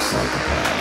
psychopath.